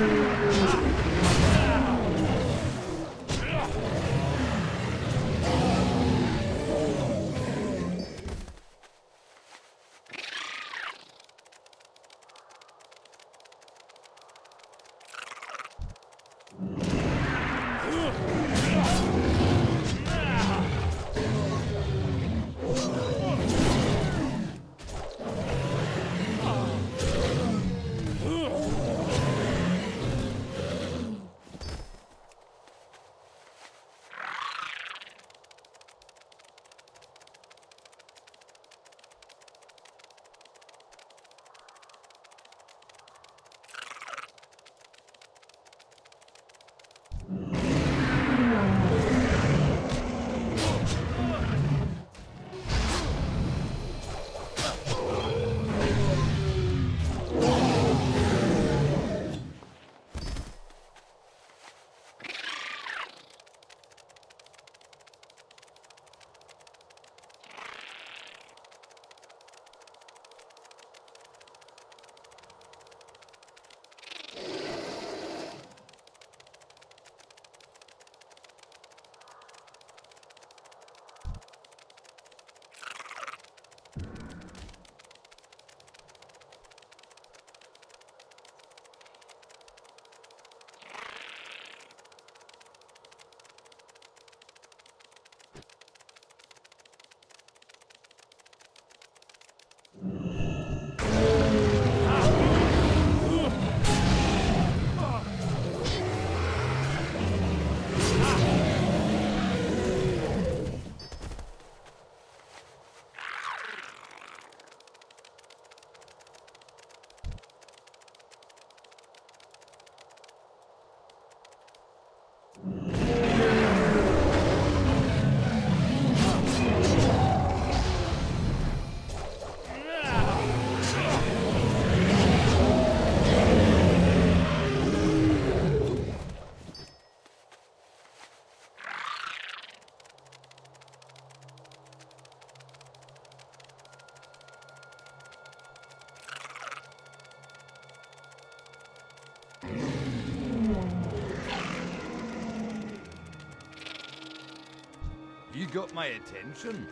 Ugh! Mm-hmm. Got my attention.